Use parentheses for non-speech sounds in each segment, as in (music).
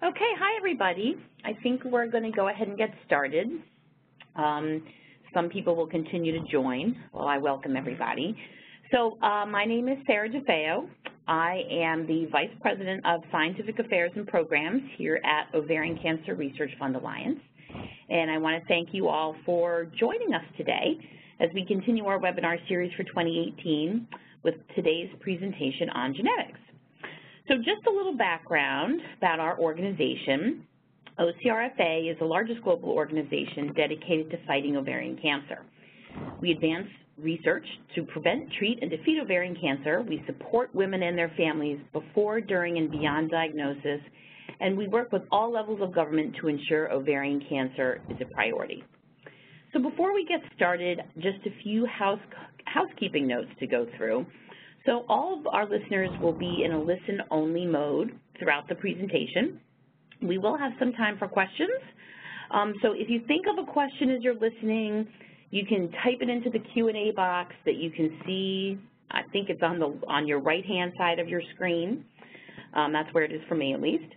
Okay, hi everybody. I think we're going to go ahead and get started. Um, some people will continue to join while I welcome everybody. So uh, my name is Sarah DeFeo. I am the Vice President of Scientific Affairs and Programs here at Ovarian Cancer Research Fund Alliance. And I want to thank you all for joining us today as we continue our webinar series for 2018 with today's presentation on genetics. So just a little background about our organization. OCRFA is the largest global organization dedicated to fighting ovarian cancer. We advance research to prevent, treat, and defeat ovarian cancer. We support women and their families before, during, and beyond diagnosis, and we work with all levels of government to ensure ovarian cancer is a priority. So before we get started, just a few house, housekeeping notes to go through. So all of our listeners will be in a listen-only mode throughout the presentation. We will have some time for questions. Um, so if you think of a question as you're listening, you can type it into the Q&A box that you can see. I think it's on, the, on your right-hand side of your screen. Um, that's where it is for me, at least.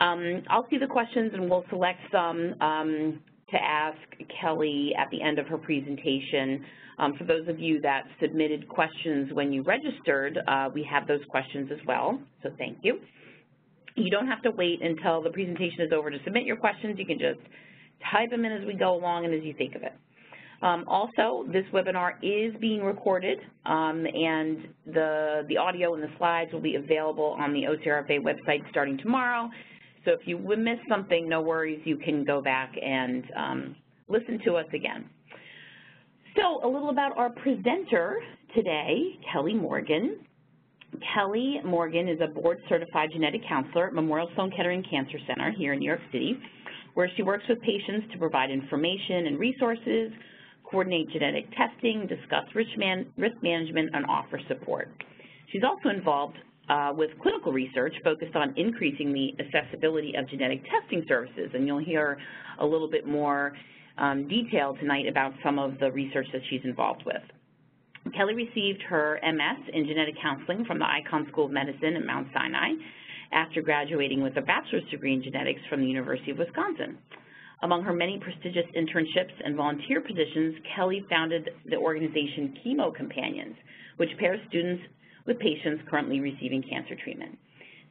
Um, I'll see the questions, and we'll select some um, to ask Kelly at the end of her presentation. Um, for those of you that submitted questions when you registered, uh, we have those questions as well, so thank you. You don't have to wait until the presentation is over to submit your questions. You can just type them in as we go along and as you think of it. Um, also, this webinar is being recorded, um, and the, the audio and the slides will be available on the OCRFA website starting tomorrow. So if you missed something, no worries, you can go back and um, listen to us again. So a little about our presenter today, Kelly Morgan. Kelly Morgan is a board-certified genetic counselor at Memorial Sloan Kettering Cancer Center here in New York City, where she works with patients to provide information and resources, coordinate genetic testing, discuss risk, man risk management, and offer support. She's also involved uh, with clinical research focused on increasing the accessibility of genetic testing services, and you'll hear a little bit more Um, detail tonight about some of the research that she's involved with. Kelly received her MS in genetic counseling from the Icahn School of Medicine at Mount Sinai after graduating with a bachelor's degree in genetics from the University of Wisconsin. Among her many prestigious internships and volunteer positions, Kelly founded the organization Chemo Companions, which pairs students with patients currently receiving cancer treatment.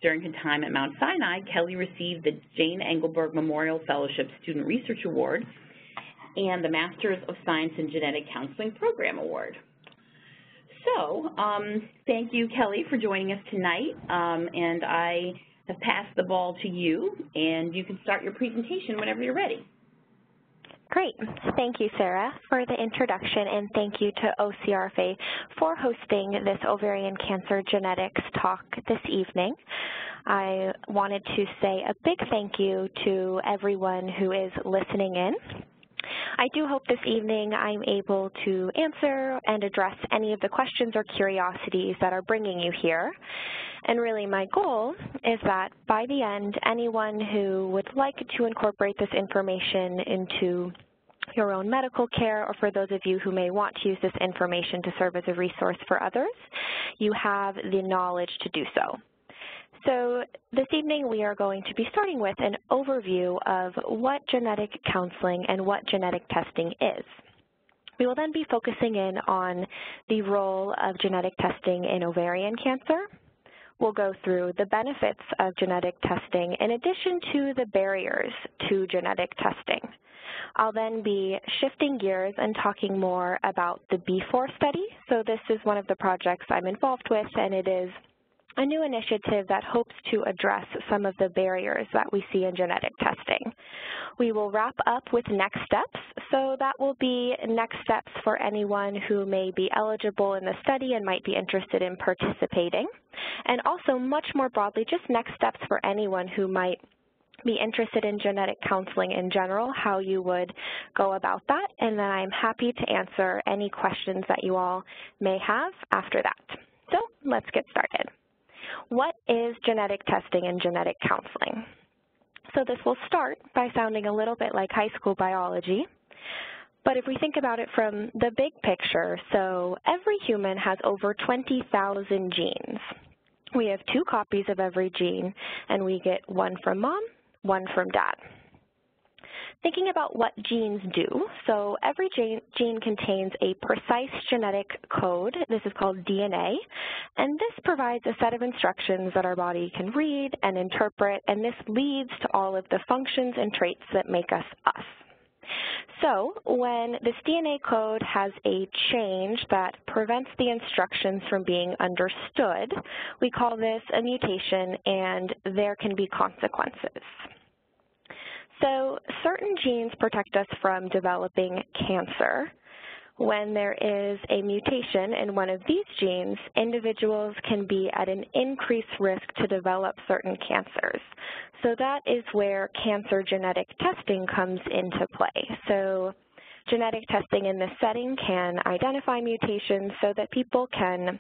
During her time at Mount Sinai, Kelly received the Jane Engelberg Memorial Fellowship Student Research Award and the Masters of Science in Genetic Counseling Program Award. So, um, thank you, Kelly, for joining us tonight, um, and I have passed the ball to you, and you can start your presentation whenever you're ready. Great. Thank you, Sarah, for the introduction, and thank you to OCRFA for hosting this ovarian cancer genetics talk this evening. I wanted to say a big thank you to everyone who is listening in. I do hope this evening I'm able to answer and address any of the questions or curiosities that are bringing you here. And really my goal is that by the end, anyone who would like to incorporate this information into your own medical care or for those of you who may want to use this information to serve as a resource for others, you have the knowledge to do so. So this evening we are going to be starting with an overview of what genetic counseling and what genetic testing is. We will then be focusing in on the role of genetic testing in ovarian cancer. We'll go through the benefits of genetic testing in addition to the barriers to genetic testing. I'll then be shifting gears and talking more about the BFOR study. So this is one of the projects I'm involved with, and it is a new initiative that hopes to address some of the barriers that we see in genetic testing. We will wrap up with next steps, so that will be next steps for anyone who may be eligible in the study and might be interested in participating, and also much more broadly, just next steps for anyone who might be interested in genetic counseling in general, how you would go about that, and then I'm happy to answer any questions that you all may have after that. So let's get started. What is genetic testing and genetic counseling? So this will start by sounding a little bit like high school biology, but if we think about it from the big picture, so every human has over 20,000 genes. We have two copies of every gene, and we get one from mom, one from dad. Thinking about what genes do, so every gene, contains a precise genetic code, this is called DNA, and this provides a set of instructions that our body can read and interpret, and this leads to all of the functions and traits that make us us. So when this DNA code has a change that prevents the instructions from being understood, we call this a mutation and there can be consequences. So certain genes protect us from developing cancer. When there is a mutation in one of these genes, individuals can be at an increased risk to develop certain cancers. So that is where cancer genetic testing comes into play. So genetic testing in this setting can identify mutations so that people can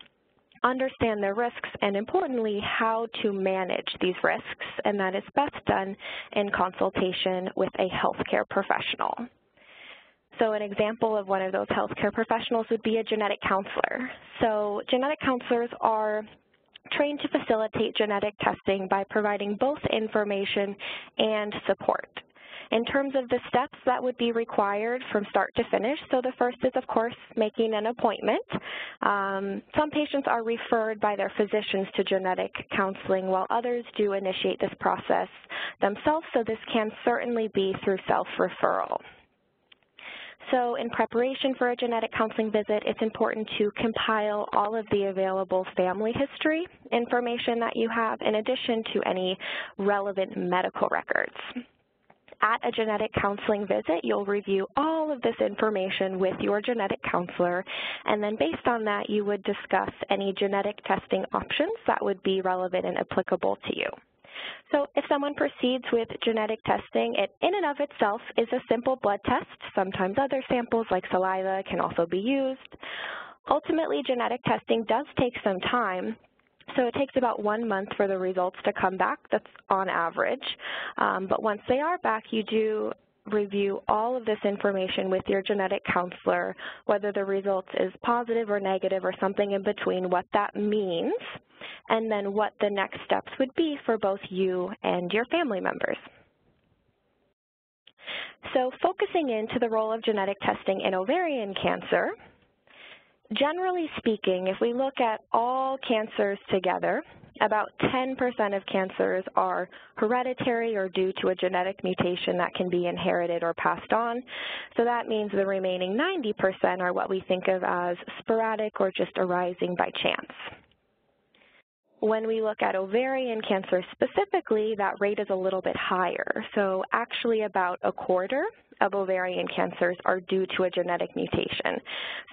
understand their risks and importantly how to manage these risks and that is best done in consultation with a healthcare professional. So an example of one of those healthcare professionals would be a genetic counselor. So genetic counselors are trained to facilitate genetic testing by providing both information and support. In terms of the steps that would be required from start to finish, so the first is, of course, making an appointment. Um, some patients are referred by their physicians to genetic counseling, while others do initiate this process themselves, so this can certainly be through self-referral. So in preparation for a genetic counseling visit, it's important to compile all of the available family history information that you have in addition to any relevant medical records at a genetic counseling visit, you'll review all of this information with your genetic counselor, and then based on that, you would discuss any genetic testing options that would be relevant and applicable to you. So if someone proceeds with genetic testing, it in and of itself is a simple blood test. Sometimes other samples like saliva can also be used. Ultimately, genetic testing does take some time, so it takes about one month for the results to come back. That's on average. Um, but once they are back, you do review all of this information with your genetic counselor, whether the results is positive or negative or something in between, what that means, and then what the next steps would be for both you and your family members. So focusing into the role of genetic testing in ovarian cancer, Generally speaking, if we look at all cancers together, about 10% of cancers are hereditary or due to a genetic mutation that can be inherited or passed on. So that means the remaining 90% are what we think of as sporadic or just arising by chance. When we look at ovarian cancer specifically, that rate is a little bit higher. So actually about a quarter of ovarian cancers are due to a genetic mutation.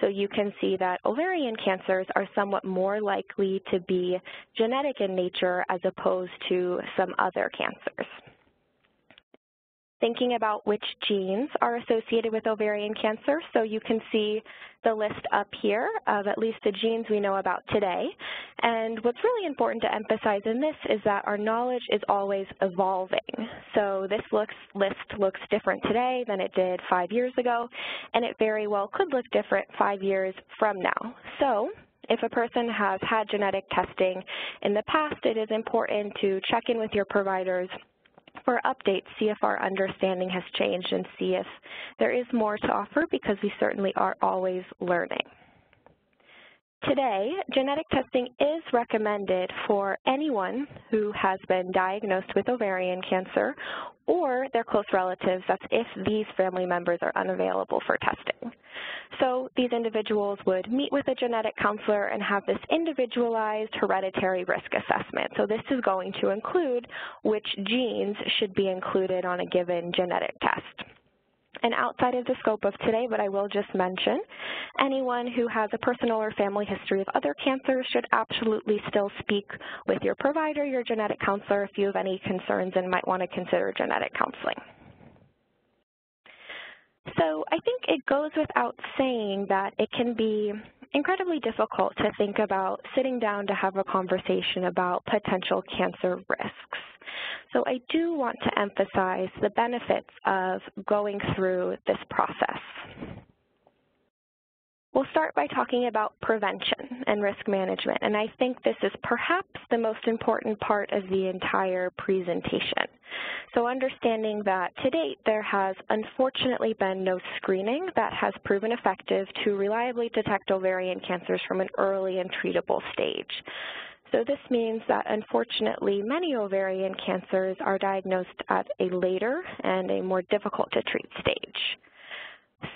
So you can see that ovarian cancers are somewhat more likely to be genetic in nature as opposed to some other cancers thinking about which genes are associated with ovarian cancer. So you can see the list up here of at least the genes we know about today. And what's really important to emphasize in this is that our knowledge is always evolving. So this looks, list looks different today than it did five years ago, and it very well could look different five years from now. So if a person has had genetic testing in the past, it is important to check in with your providers for updates, see if our understanding has changed and see if there is more to offer because we certainly are always learning. Today, genetic testing is recommended for anyone who has been diagnosed with ovarian cancer or their close relatives, that's if these family members are unavailable for testing. So these individuals would meet with a genetic counselor and have this individualized hereditary risk assessment. So this is going to include which genes should be included on a given genetic test. And outside of the scope of today, but I will just mention, anyone who has a personal or family history of other cancers should absolutely still speak with your provider, your genetic counselor, if you have any concerns and might want to consider genetic counseling. So I think it goes without saying that it can be incredibly difficult to think about sitting down to have a conversation about potential cancer risks. So I do want to emphasize the benefits of going through this process. We'll start by talking about prevention and risk management, and I think this is perhaps the most important part of the entire presentation. So understanding that to date there has unfortunately been no screening that has proven effective to reliably detect ovarian cancers from an early and treatable stage. So this means that unfortunately many ovarian cancers are diagnosed at a later and a more difficult to treat stage.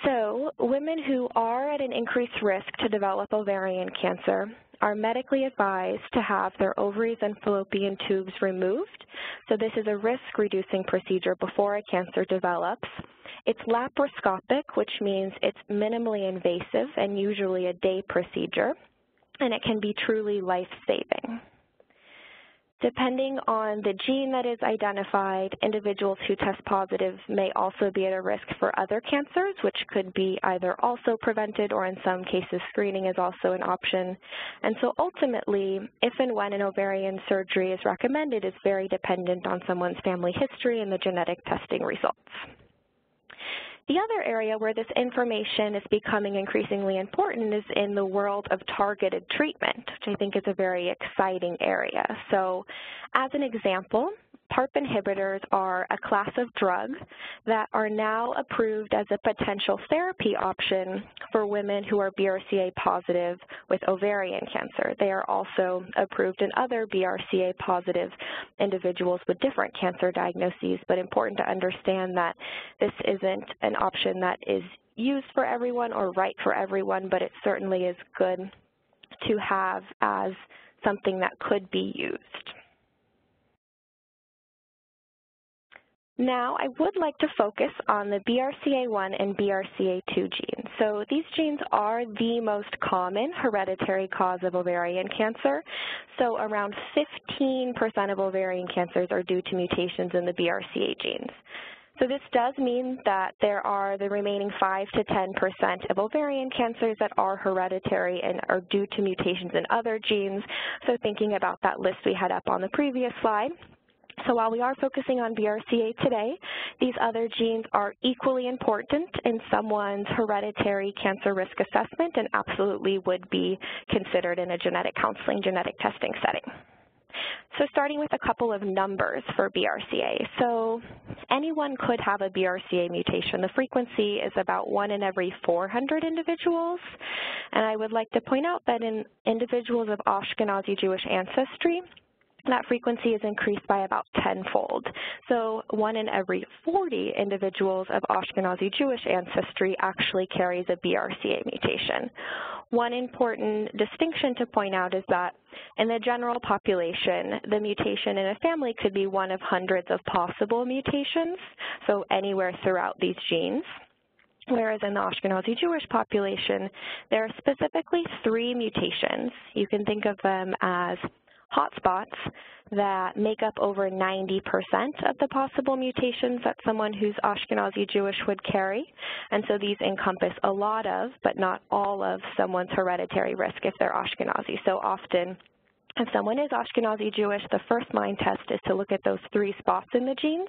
So women who are at an increased risk to develop ovarian cancer are medically advised to have their ovaries and fallopian tubes removed. So this is a risk-reducing procedure before a cancer develops. It's laparoscopic, which means it's minimally invasive and usually a day procedure, and it can be truly life-saving. Depending on the gene that is identified, individuals who test positive may also be at a risk for other cancers, which could be either also prevented or in some cases screening is also an option. And so ultimately, if and when an ovarian surgery is recommended is very dependent on someone's family history and the genetic testing results. The other area where this information is becoming increasingly important is in the world of targeted treatment, which I think is a very exciting area. So as an example, PARP inhibitors are a class of drugs that are now approved as a potential therapy option for women who are BRCA positive with ovarian cancer. They are also approved in other BRCA positive individuals with different cancer diagnoses, but important to understand that this isn't an option that is used for everyone or right for everyone, but it certainly is good to have as something that could be used. Now, I would like to focus on the BRCA1 and BRCA2 genes. So these genes are the most common hereditary cause of ovarian cancer. So around 15% of ovarian cancers are due to mutations in the BRCA genes. So this does mean that there are the remaining 5 to 10% of ovarian cancers that are hereditary and are due to mutations in other genes. So thinking about that list we had up on the previous slide, so while we are focusing on BRCA today, these other genes are equally important in someone's hereditary cancer risk assessment and absolutely would be considered in a genetic counseling, genetic testing setting. So starting with a couple of numbers for BRCA. So anyone could have a BRCA mutation. The frequency is about one in every 400 individuals. And I would like to point out that in individuals of Ashkenazi Jewish ancestry, that frequency is increased by about tenfold. So one in every 40 individuals of Ashkenazi Jewish ancestry actually carries a BRCA mutation. One important distinction to point out is that in the general population, the mutation in a family could be one of hundreds of possible mutations, so anywhere throughout these genes. Whereas in the Ashkenazi Jewish population, there are specifically three mutations. You can think of them as hotspots that make up over 90% of the possible mutations that someone who's Ashkenazi Jewish would carry. And so these encompass a lot of, but not all of, someone's hereditary risk if they're Ashkenazi. So often, if someone is Ashkenazi Jewish, the first line test is to look at those three spots in the genes.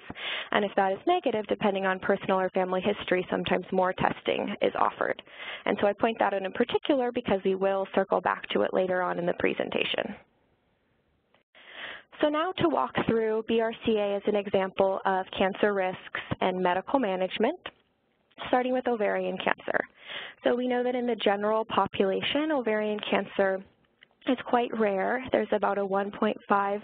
And if that is negative, depending on personal or family history, sometimes more testing is offered. And so I point that out in particular because we will circle back to it later on in the presentation. So now to walk through BRCA as an example of cancer risks and medical management, starting with ovarian cancer. So we know that in the general population, ovarian cancer is quite rare. There's about a 1.5%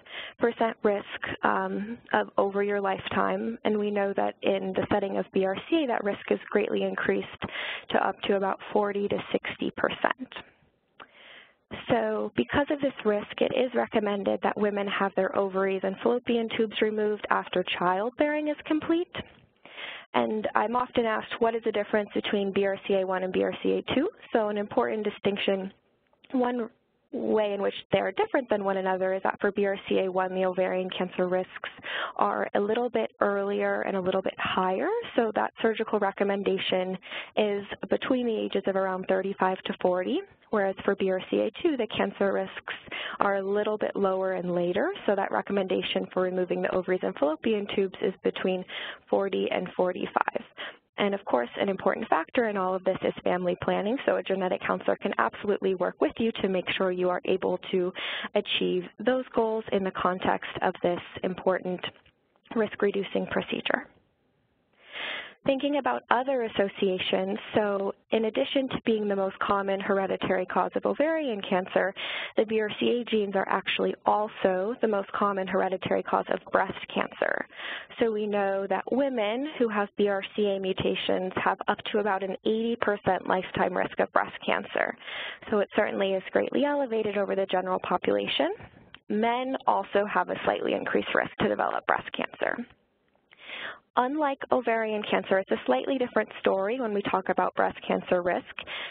risk um, of over your lifetime, and we know that in the setting of BRCA, that risk is greatly increased to up to about 40 to 60 percent. So because of this risk, it is recommended that women have their ovaries and fallopian tubes removed after childbearing is complete. And I'm often asked, what is the difference between BRCA1 and BRCA2? So an important distinction, one way in which they're different than one another is that for BRCA1, the ovarian cancer risks are a little bit earlier and a little bit higher, so that surgical recommendation is between the ages of around 35 to 40, whereas for BRCA2, the cancer risks are a little bit lower and later, so that recommendation for removing the ovaries and fallopian tubes is between 40 and 45. And of course, an important factor in all of this is family planning, so a genetic counselor can absolutely work with you to make sure you are able to achieve those goals in the context of this important risk-reducing procedure. Thinking about other associations, so in addition to being the most common hereditary cause of ovarian cancer, the BRCA genes are actually also the most common hereditary cause of breast cancer. So we know that women who have BRCA mutations have up to about an 80% lifetime risk of breast cancer. So it certainly is greatly elevated over the general population. Men also have a slightly increased risk to develop breast cancer. Unlike ovarian cancer, it's a slightly different story when we talk about breast cancer risk,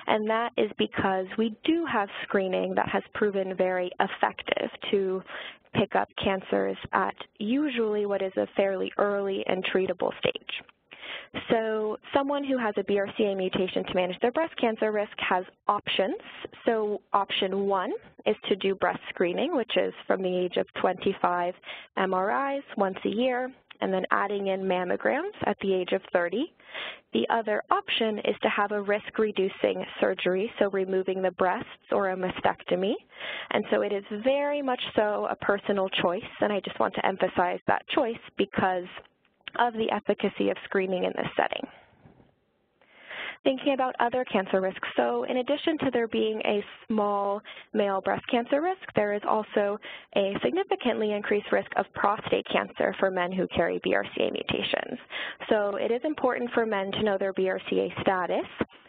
and that is because we do have screening that has proven very effective to pick up cancers at usually what is a fairly early and treatable stage. So someone who has a BRCA mutation to manage their breast cancer risk has options. So option one is to do breast screening, which is from the age of 25 MRIs once a year, and then adding in mammograms at the age of 30. The other option is to have a risk-reducing surgery, so removing the breasts or a mastectomy. And so it is very much so a personal choice, and I just want to emphasize that choice because of the efficacy of screening in this setting thinking about other cancer risks. So in addition to there being a small male breast cancer risk, there is also a significantly increased risk of prostate cancer for men who carry BRCA mutations. So it is important for men to know their BRCA status.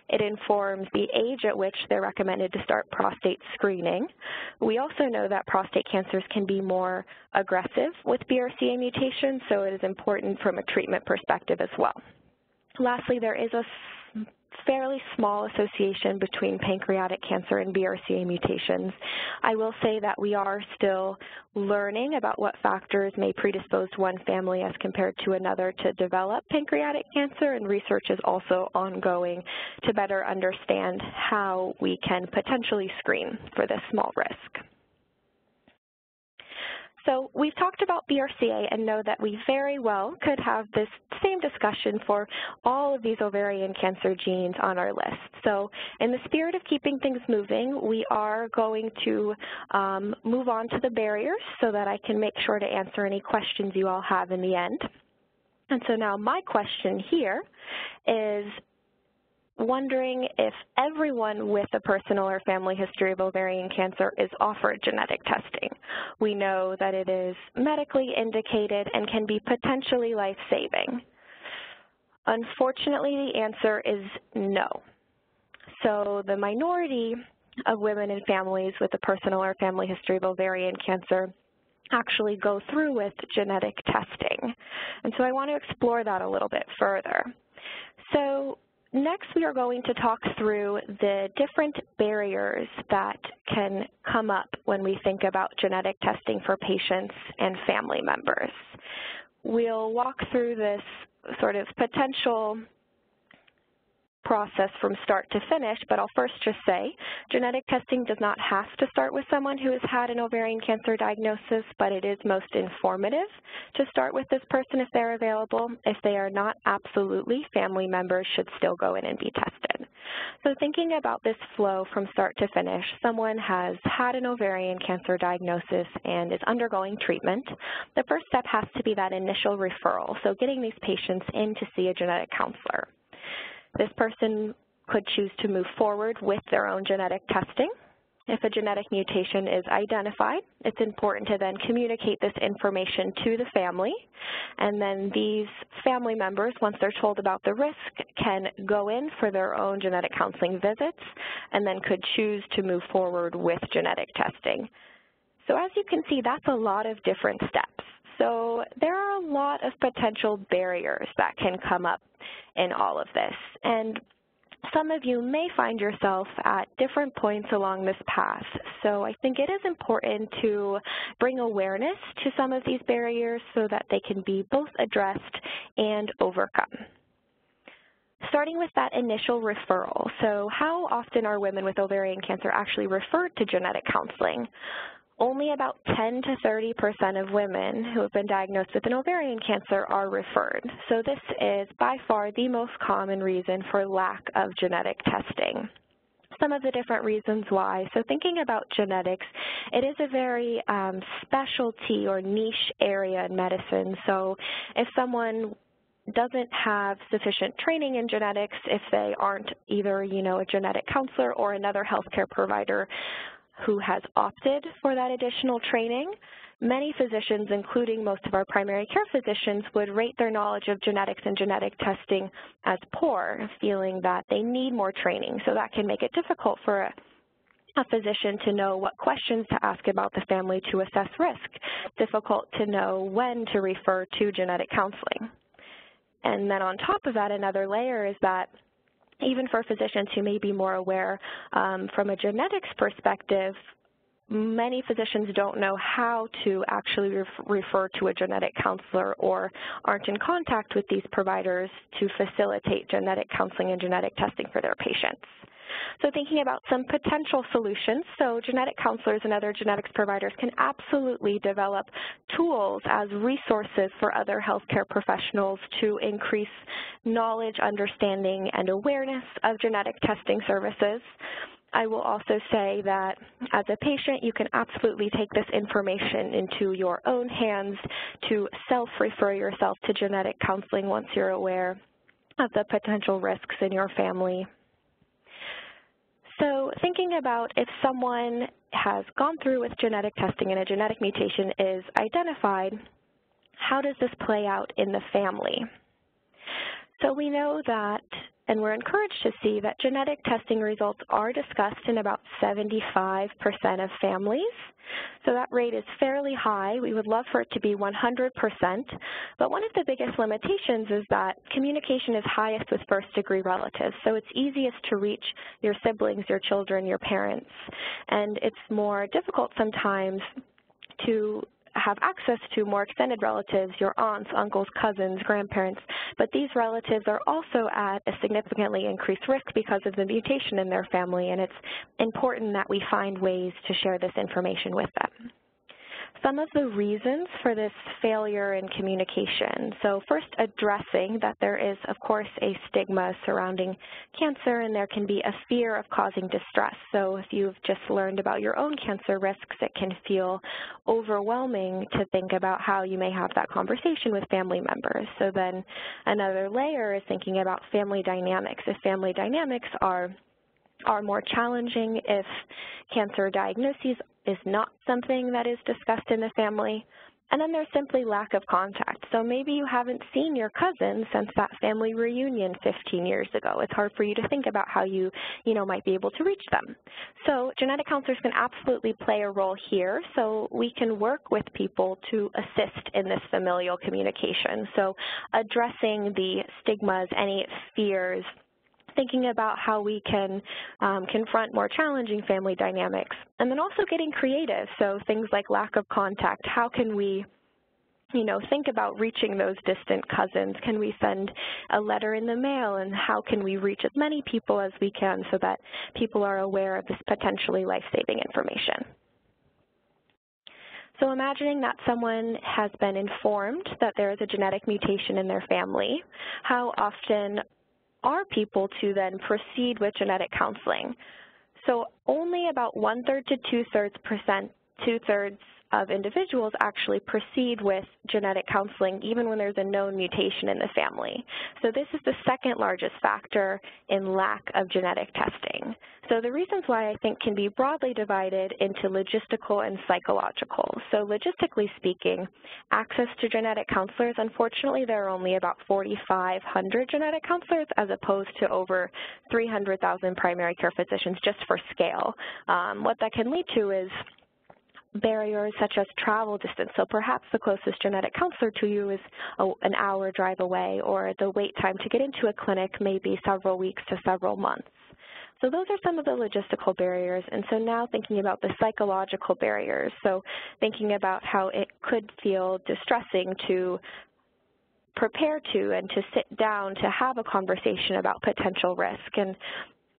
It informs the age at which they're recommended to start prostate screening. We also know that prostate cancers can be more aggressive with BRCA mutations, so it is important from a treatment perspective as well. Lastly, there is a fairly small association between pancreatic cancer and BRCA mutations. I will say that we are still learning about what factors may predispose one family as compared to another to develop pancreatic cancer, and research is also ongoing to better understand how we can potentially screen for this small risk. So we've talked about BRCA and know that we very well could have this same discussion for all of these ovarian cancer genes on our list. So in the spirit of keeping things moving, we are going to um, move on to the barriers so that I can make sure to answer any questions you all have in the end. And so now my question here is, wondering if everyone with a personal or family history of ovarian cancer is offered genetic testing. We know that it is medically indicated and can be potentially life-saving. Unfortunately, the answer is no. So the minority of women and families with a personal or family history of ovarian cancer actually go through with genetic testing. And so I want to explore that a little bit further. So Next, we are going to talk through the different barriers that can come up when we think about genetic testing for patients and family members. We'll walk through this sort of potential process from start to finish, but I'll first just say genetic testing does not have to start with someone who has had an ovarian cancer diagnosis, but it is most informative to start with this person if they're available. If they are not, absolutely, family members should still go in and be tested. So thinking about this flow from start to finish, someone has had an ovarian cancer diagnosis and is undergoing treatment. The first step has to be that initial referral, so getting these patients in to see a genetic counselor. This person could choose to move forward with their own genetic testing. If a genetic mutation is identified, it's important to then communicate this information to the family, and then these family members, once they're told about the risk, can go in for their own genetic counseling visits, and then could choose to move forward with genetic testing. So as you can see, that's a lot of different steps. So there are a lot of potential barriers that can come up in all of this. And some of you may find yourself at different points along this path. So I think it is important to bring awareness to some of these barriers so that they can be both addressed and overcome. Starting with that initial referral. So how often are women with ovarian cancer actually referred to genetic counseling? Only about 10 to 30 percent of women who have been diagnosed with an ovarian cancer are referred. So this is by far the most common reason for lack of genetic testing. some of the different reasons why. So thinking about genetics, it is a very um, specialty or niche area in medicine. So if someone doesn't have sufficient training in genetics, if they aren't either, you know, a genetic counselor or another healthcare provider who has opted for that additional training, Many physicians, including most of our primary care physicians, would rate their knowledge of genetics and genetic testing as poor, feeling that they need more training. So that can make it difficult for a, a physician to know what questions to ask about the family to assess risk, difficult to know when to refer to genetic counseling. And then on top of that, another layer is that even for physicians who may be more aware um, from a genetics perspective, many physicians don't know how to actually ref refer to a genetic counselor or aren't in contact with these providers to facilitate genetic counseling and genetic testing for their patients. So thinking about some potential solutions, so genetic counselors and other genetics providers can absolutely develop tools as resources for other healthcare professionals to increase knowledge, understanding, and awareness of genetic testing services. I will also say that as a patient, you can absolutely take this information into your own hands to self-refer yourself to genetic counseling once you're aware of the potential risks in your family. So thinking about if someone has gone through with genetic testing and a genetic mutation is identified, how does this play out in the family? So we know that and we're encouraged to see that genetic testing results are discussed in about 75% of families. So that rate is fairly high. We would love for it to be 100%, but one of the biggest limitations is that communication is highest with first-degree relatives. So it's easiest to reach your siblings, your children, your parents, and it's more difficult sometimes to have access to more extended relatives, your aunts, uncles, cousins, grandparents, but these relatives are also at a significantly increased risk because of the mutation in their family, and it's important that we find ways to share this information with them some of the reasons for this failure in communication. So first addressing that there is, of course, a stigma surrounding cancer and there can be a fear of causing distress. So if you've just learned about your own cancer risks, it can feel overwhelming to think about how you may have that conversation with family members. So then another layer is thinking about family dynamics. If family dynamics are are more challenging if cancer diagnoses is not something that is discussed in the family. And then there's simply lack of contact. So maybe you haven't seen your cousin since that family reunion 15 years ago. It's hard for you to think about how you, you know, might be able to reach them. So genetic counselors can absolutely play a role here. So we can work with people to assist in this familial communication. So addressing the stigmas, any fears, thinking about how we can um, confront more challenging family dynamics, and then also getting creative. So things like lack of contact, how can we you know, think about reaching those distant cousins. Can we send a letter in the mail, and how can we reach as many people as we can so that people are aware of this potentially life-saving information? So imagining that someone has been informed that there is a genetic mutation in their family, how often are people to then proceed with genetic counseling. So only about one-third to two-thirds percent, two-thirds of individuals actually proceed with genetic counseling even when there's a known mutation in the family. So this is the second largest factor in lack of genetic testing. So the reasons why I think can be broadly divided into logistical and psychological. So logistically speaking, access to genetic counselors, unfortunately there are only about 4,500 genetic counselors as opposed to over 300,000 primary care physicians just for scale. Um, what that can lead to is barriers such as travel distance. So perhaps the closest genetic counselor to you is a, an hour drive away, or the wait time to get into a clinic may be several weeks to several months. So those are some of the logistical barriers. And so now thinking about the psychological barriers. So thinking about how it could feel distressing to prepare to and to sit down to have a conversation about potential risk. And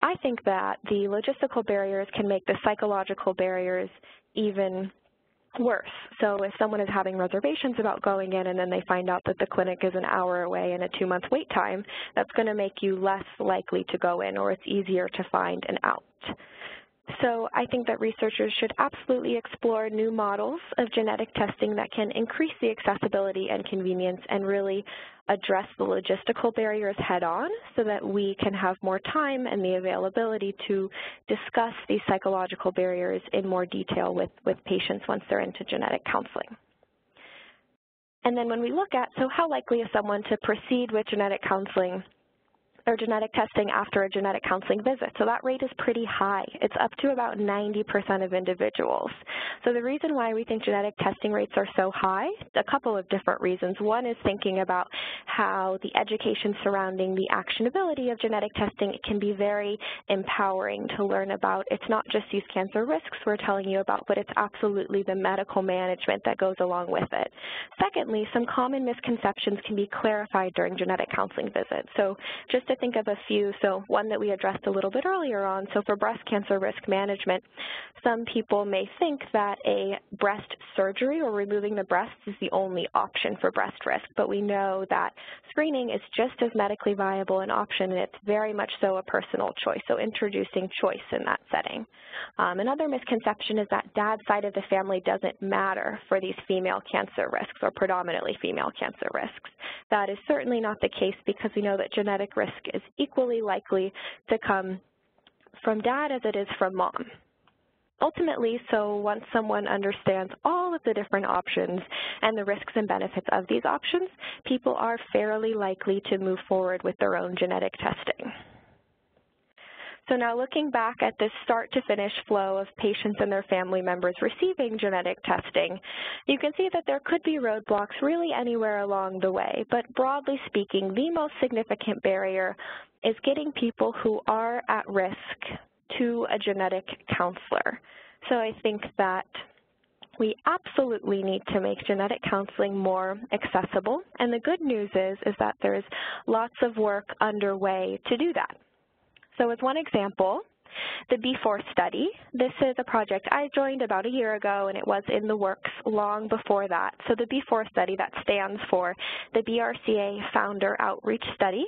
I think that the logistical barriers can make the psychological barriers even worse. So if someone is having reservations about going in and then they find out that the clinic is an hour away and a two-month wait time, that's going to make you less likely to go in or it's easier to find an out. So I think that researchers should absolutely explore new models of genetic testing that can increase the accessibility and convenience and really address the logistical barriers head-on so that we can have more time and the availability to discuss these psychological barriers in more detail with, with patients once they're into genetic counseling. And then when we look at, so how likely is someone to proceed with genetic counseling or genetic testing after a genetic counseling visit. So that rate is pretty high. It's up to about 90% of individuals. So the reason why we think genetic testing rates are so high, a couple of different reasons. One is thinking about how the education surrounding the actionability of genetic testing can be very empowering to learn about. It's not just these cancer risks we're telling you about, but it's absolutely the medical management that goes along with it. Secondly, some common misconceptions can be clarified during genetic counseling visits. So just to think of a few. So one that we addressed a little bit earlier on, so for breast cancer risk management, some people may think that a breast surgery or removing the breasts is the only option for breast risk, but we know that screening is just as medically viable an option, and it's very much so a personal choice, so introducing choice in that setting. Um, another misconception is that dad's side of the family doesn't matter for these female cancer risks or predominantly female cancer risks. That is certainly not the case because we know that genetic risk is equally likely to come from dad as it is from mom. Ultimately, so once someone understands all of the different options and the risks and benefits of these options, people are fairly likely to move forward with their own genetic testing. So now looking back at this start-to-finish flow of patients and their family members receiving genetic testing, you can see that there could be roadblocks really anywhere along the way, but broadly speaking, the most significant barrier is getting people who are at risk to a genetic counselor. So I think that we absolutely need to make genetic counseling more accessible, and the good news is, is that there's lots of work underway to do that. So as one example, the BFOR study. This is a project I joined about a year ago, and it was in the works long before that. So the BFOR study, that stands for the BRCA Founder Outreach Study.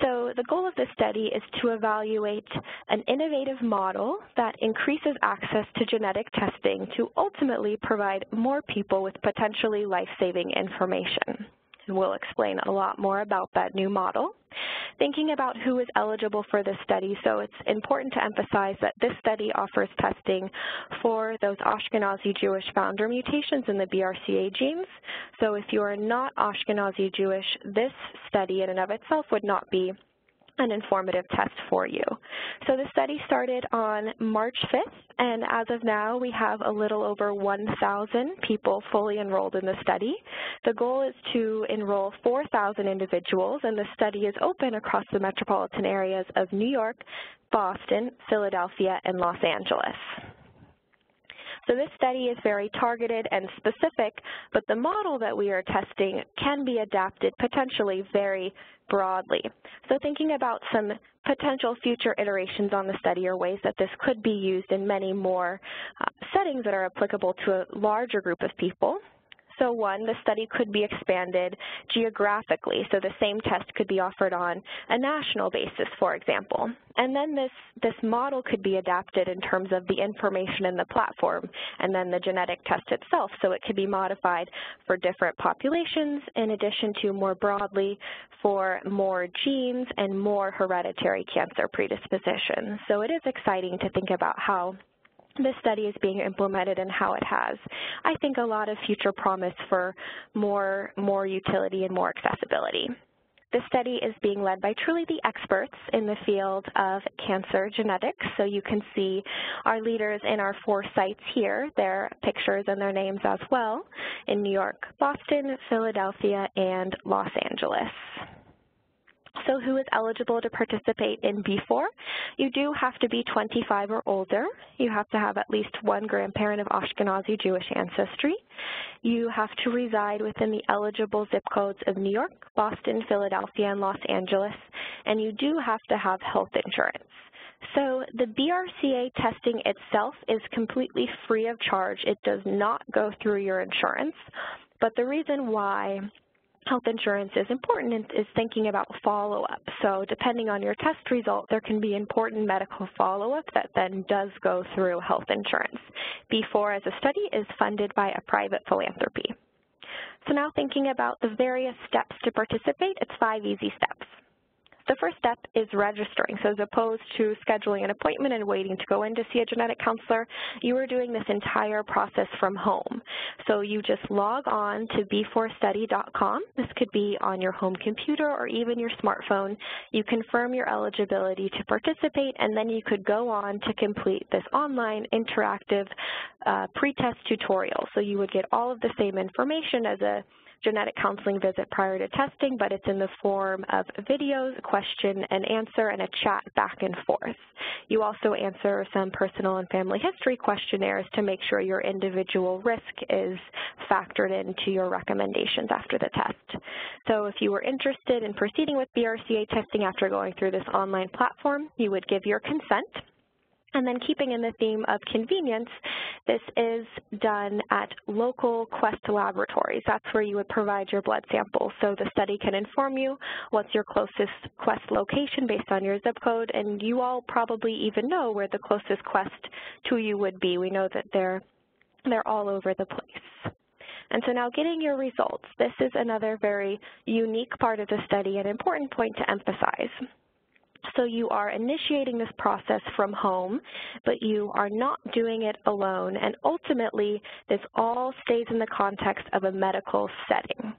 So the goal of this study is to evaluate an innovative model that increases access to genetic testing to ultimately provide more people with potentially life-saving information. And we'll explain a lot more about that new model thinking about who is eligible for this study. So it's important to emphasize that this study offers testing for those Ashkenazi Jewish founder mutations in the BRCA genes. So if you are not Ashkenazi Jewish, this study in and of itself would not be an informative test for you. So the study started on March 5th, and as of now, we have a little over 1,000 people fully enrolled in the study. The goal is to enroll 4,000 individuals, and the study is open across the metropolitan areas of New York, Boston, Philadelphia, and Los Angeles. So this study is very targeted and specific, but the model that we are testing can be adapted potentially very broadly. So thinking about some potential future iterations on the study or ways that this could be used in many more uh, settings that are applicable to a larger group of people, so one, the study could be expanded geographically, so the same test could be offered on a national basis, for example. And then this, this model could be adapted in terms of the information in the platform and then the genetic test itself, so it could be modified for different populations in addition to more broadly for more genes and more hereditary cancer predispositions. So it is exciting to think about how this study is being implemented and how it has, I think, a lot of future promise for more, more utility and more accessibility. This study is being led by truly the experts in the field of cancer genetics. So you can see our leaders in our four sites here, their pictures and their names as well, in New York, Boston, Philadelphia, and Los Angeles. So who is eligible to participate in BFOR? You do have to be 25 or older. You have to have at least one grandparent of Ashkenazi Jewish ancestry. You have to reside within the eligible zip codes of New York, Boston, Philadelphia, and Los Angeles. And you do have to have health insurance. So the BRCA testing itself is completely free of charge. It does not go through your insurance. But the reason why health insurance is important is thinking about follow-up. So depending on your test result, there can be important medical follow-up that then does go through health insurance. BFOR as a study is funded by a private philanthropy. So now thinking about the various steps to participate, it's five easy steps. The first step is registering. So as opposed to scheduling an appointment and waiting to go in to see a genetic counselor, you are doing this entire process from home. So you just log on to bforstudy.com. This could be on your home computer or even your smartphone. You confirm your eligibility to participate, and then you could go on to complete this online interactive uh, pre-test tutorial. So you would get all of the same information as a genetic counseling visit prior to testing, but it's in the form of videos, question and answer, and a chat back and forth. You also answer some personal and family history questionnaires to make sure your individual risk is factored into your recommendations after the test. So if you were interested in proceeding with BRCA testing after going through this online platform, you would give your consent and then keeping in the theme of convenience, this is done at local Quest laboratories. That's where you would provide your blood sample. So the study can inform you what's your closest Quest location based on your zip code, and you all probably even know where the closest Quest to you would be. We know that they're, they're all over the place. And so now getting your results, this is another very unique part of the study, an important point to emphasize. So you are initiating this process from home, but you are not doing it alone, and ultimately this all stays in the context of a medical setting.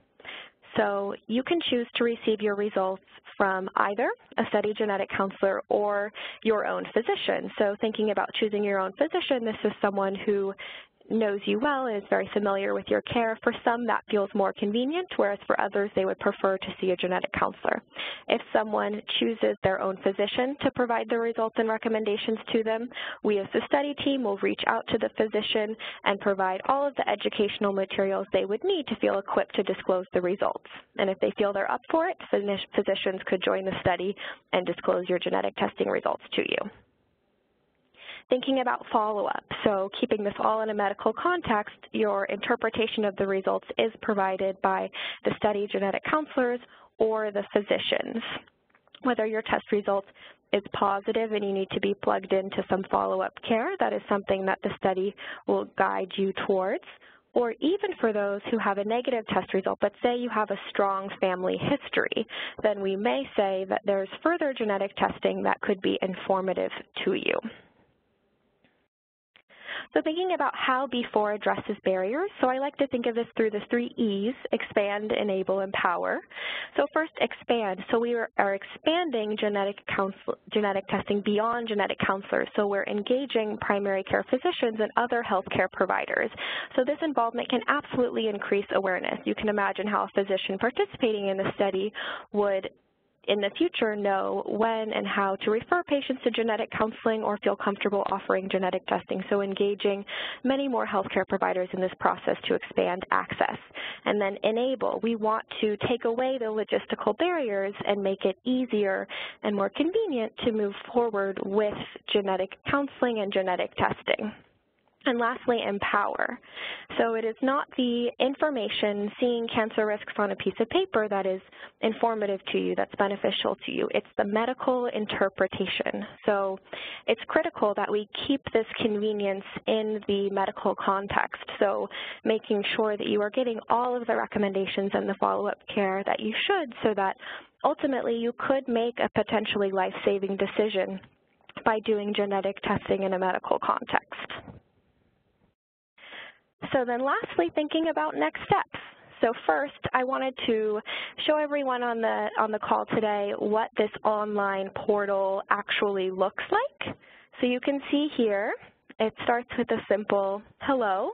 So you can choose to receive your results from either a study genetic counselor or your own physician. So thinking about choosing your own physician, this is someone who knows you well and is very familiar with your care. For some, that feels more convenient, whereas for others, they would prefer to see a genetic counselor. If someone chooses their own physician to provide the results and recommendations to them, we as the study team will reach out to the physician and provide all of the educational materials they would need to feel equipped to disclose the results. And if they feel they're up for it, physicians could join the study and disclose your genetic testing results to you thinking about follow-up. So keeping this all in a medical context, your interpretation of the results is provided by the study genetic counselors or the physicians. Whether your test results is positive and you need to be plugged into some follow-up care, that is something that the study will guide you towards. Or even for those who have a negative test result, but say you have a strong family history, then we may say that there's further genetic testing that could be informative to you. So thinking about how BFOR addresses barriers, so I like to think of this through the three E's, expand, enable, empower. So first, expand. So we are, expanding genetic, counsel, genetic testing beyond genetic counselors. So we're engaging primary care physicians and other healthcare providers. So this involvement can absolutely increase awareness. You can imagine how a physician participating in the study would in the future know when and how to refer patients to genetic counseling or feel comfortable offering genetic testing, so engaging many more healthcare providers in this process to expand access. And then enable, we want to take away the logistical barriers and make it easier and more convenient to move forward with genetic counseling and genetic testing. And lastly, empower. So it is not the information, seeing cancer risks on a piece of paper that is informative to you, that's beneficial to you. It's the medical interpretation. So it's critical that we keep this convenience in the medical context. So making sure that you are getting all of the recommendations and the follow-up care that you should so that ultimately you could make a potentially life-saving decision by doing genetic testing in a medical context. So then lastly, thinking about next steps. So first, I wanted to show everyone on the, on the call today what this online portal actually looks like. So you can see here, it starts with a simple hello,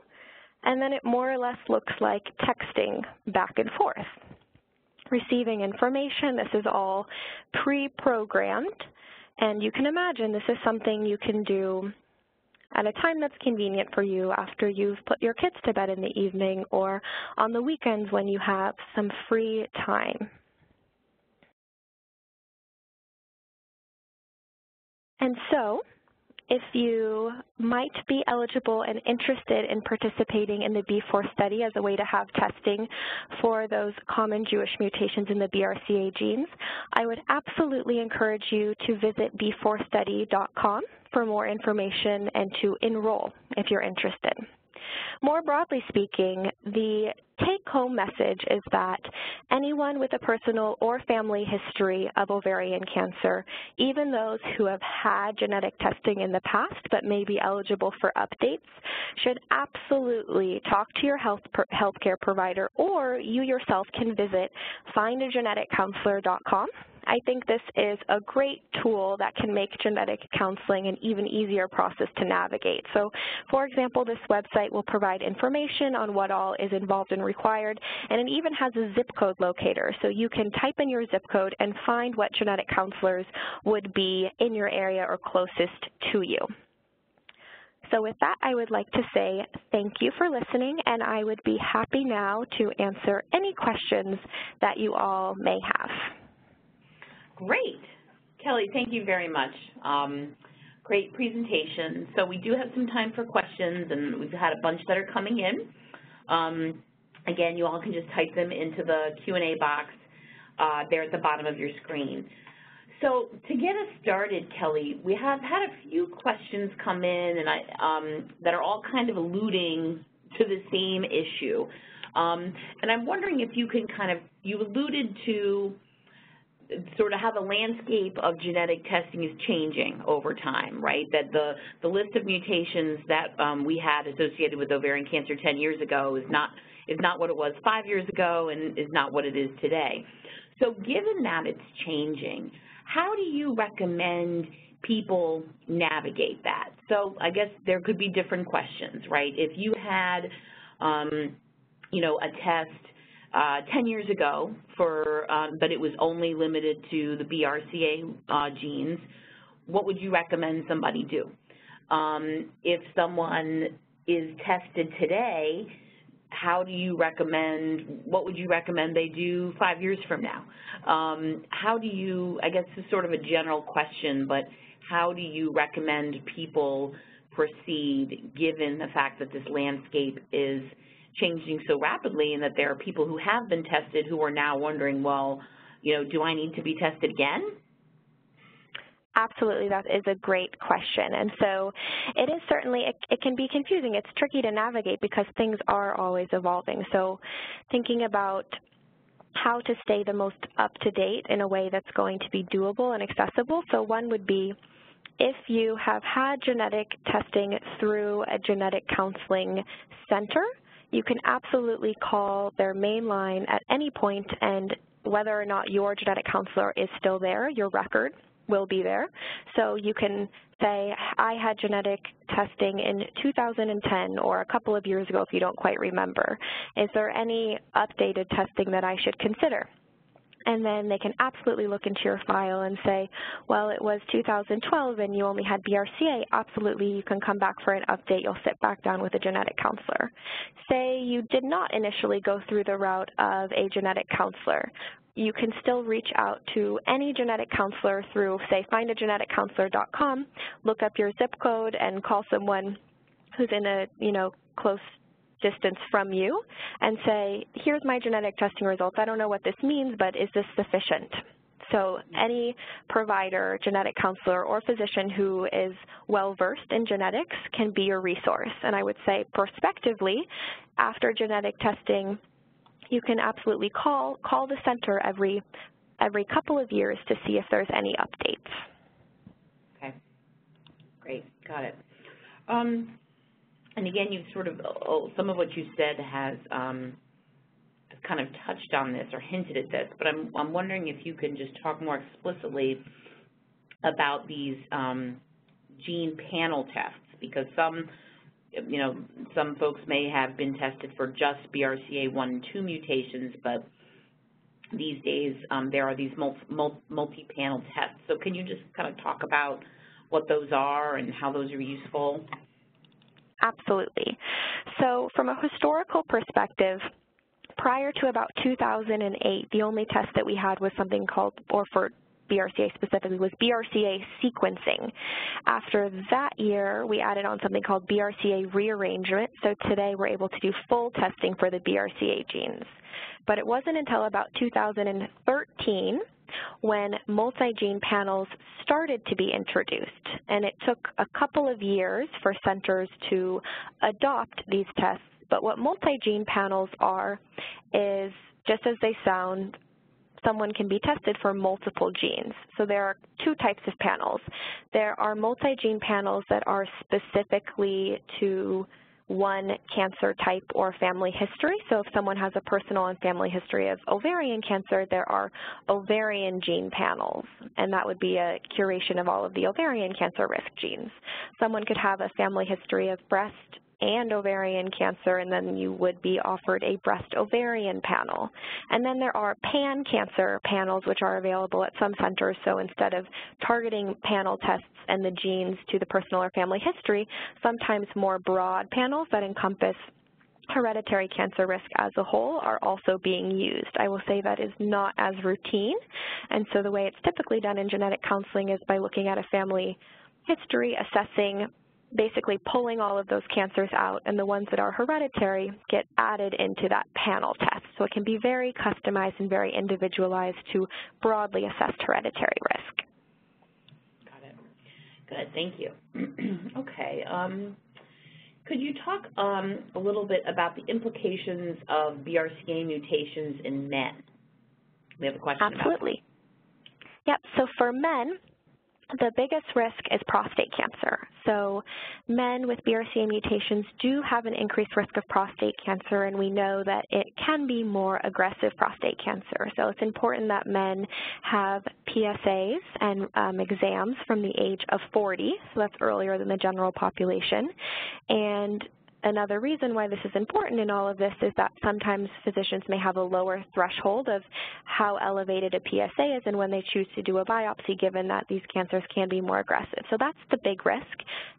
and then it more or less looks like texting back and forth. Receiving information, this is all pre-programmed, and you can imagine this is something you can do at a time that's convenient for you after you've put your kids to bed in the evening or on the weekends when you have some free time. And so, if you might be eligible and interested in participating in the BFOR study as a way to have testing for those common Jewish mutations in the BRCA genes, I would absolutely encourage you to visit bforstudy.com for more information and to enroll if you're interested. More broadly speaking, the take-home message is that anyone with a personal or family history of ovarian cancer, even those who have had genetic testing in the past but may be eligible for updates, should absolutely talk to your health healthcare provider or you yourself can visit findageneticcounselor.com I think this is a great tool that can make genetic counseling an even easier process to navigate. So, for example, this website will provide information on what all is involved and required, and it even has a zip code locator. So you can type in your zip code and find what genetic counselors would be in your area or closest to you. So with that, I would like to say thank you for listening, and I would be happy now to answer any questions that you all may have. Great. Kelly, thank you very much. Um, great presentation. So we do have some time for questions, and we've had a bunch that are coming in. Um, again, you all can just type them into the Q&A box uh, there at the bottom of your screen. So to get us started, Kelly, we have had a few questions come in and I, um, that are all kind of alluding to the same issue. Um, and I'm wondering if you can kind of, you alluded to sort of how the landscape of genetic testing is changing over time, right? That the, the list of mutations that um, we had associated with ovarian cancer 10 years ago is not, is not what it was five years ago and is not what it is today. So given that it's changing, how do you recommend people navigate that? So I guess there could be different questions, right? If you had, um, you know, a test 10 years ago, for, um, but it was only limited to the BRCA uh, genes, what would you recommend somebody do? Um, if someone is tested today, how do you recommend, what would you recommend they do five years from now? Um, how do you, I guess this is sort of a general question, but how do you recommend people proceed given the fact that this landscape is changing so rapidly and that there are people who have been tested who are now wondering, well, you know, do I need to be tested again? Absolutely, that is a great question. And so it is certainly, it, it, can be confusing. It's tricky to navigate because things are always evolving. So thinking about how to stay the most up-to-date in a way that's going to be doable and accessible. So one would be if you have had genetic testing through a genetic counseling center, you can absolutely call their main line at any point and whether or not your genetic counselor is still there, your record will be there. So you can say, I had genetic testing in 2010 or a couple of years ago if you don't quite remember. Is there any updated testing that I should consider? And then they can absolutely look into your file and say, well, it was 2012 and you only had BRCA, absolutely you can come back for an update. You'll sit back down with a genetic counselor. Say you did not initially go through the route of a genetic counselor. You can still reach out to any genetic counselor through, say, findageneticcounselor.com, look up your zip code and call someone who's in a, you know, close distance from you and say, here's my genetic testing results. I don't know what this means, but is this sufficient? So any provider, genetic counselor, or physician who is well-versed in genetics can be your resource. And I would say prospectively, after genetic testing, you can absolutely call, call the center every, every couple of years to see if there's any updates. Okay, great, got it. Um, and again, you've sort of, oh, some of what you said has um, kind of touched on this or hinted at this, but I'm, I'm wondering if you can just talk more explicitly about these um, gene panel tests, because some, you know, some folks may have been tested for just BRCA1 and 2 mutations, but these days um, there are these multi-panel tests. So can you just kind of talk about what those are and how those are useful? Absolutely. So from a historical perspective, prior to about 2008, the only test that we had was something called, or for BRCA specifically was BRCA sequencing. After that year, we added on something called BRCA rearrangement, so today we're able to do full testing for the BRCA genes. But it wasn't until about 2013 when multi-gene panels started to be introduced. And it took a couple of years for centers to adopt these tests. But what multi-gene panels are is, just as they sound, someone can be tested for multiple genes. So there are two types of panels. There are multi-gene panels that are specifically to one cancer type or family history. So if someone has a personal and family history of ovarian cancer, there are ovarian gene panels, and that would be a curation of all of the ovarian cancer risk genes. Someone could have a family history of breast and ovarian cancer, and then you would be offered a breast ovarian panel. And then there are pan-cancer panels, which are available at some centers. So instead of targeting panel tests and the genes to the personal or family history, sometimes more broad panels that encompass hereditary cancer risk as a whole are also being used. I will say that is not as routine, and so the way it's typically done in genetic counseling is by looking at a family history, assessing basically pulling all of those cancers out, and the ones that are hereditary get added into that panel test. So it can be very customized and very individualized to broadly assess hereditary risk. Got it. Good, thank you. (clears throat) okay. Um, could you talk um, a little bit about the implications of BRCA mutations in men? We have a question Absolutely. Yep, so for men, the biggest risk is prostate cancer. So men with BRCA mutations do have an increased risk of prostate cancer, and we know that it can be more aggressive prostate cancer. So it's important that men have PSAs and um, exams from the age of 40, so that's earlier than the general population. And another reason why this is important in all of this is that sometimes physicians may have a lower threshold of how elevated a PSA is and when they choose to do a biopsy, given that these cancers can be more aggressive. So that's the big risk.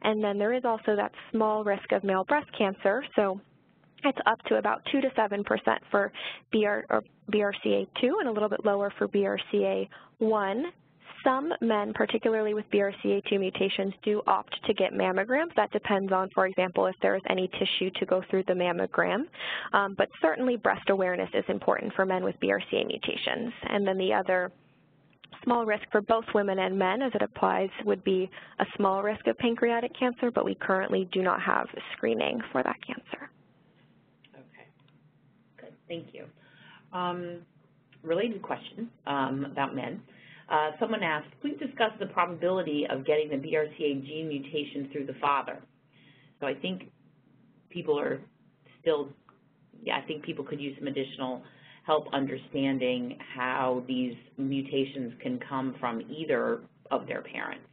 And then there is also that small risk of male breast cancer. So it's up to about 2 to 7% for BR, or BRCA2 and a little bit lower for BRCA1 some men, particularly with BRCA2 mutations, do opt to get mammograms. That depends on, for example, if there is any tissue to go through the mammogram. Um, but certainly breast awareness is important for men with BRCA mutations. And then the other small risk for both women and men as it applies would be a small risk of pancreatic cancer, but we currently do not have screening for that cancer. Okay, good, thank you. Um, related question um, about men. Uh, someone asked, please discuss the probability of getting the BRCA gene mutation through the father. So I think people are still, yeah, I think people could use some additional help understanding how these mutations can come from either of their parents.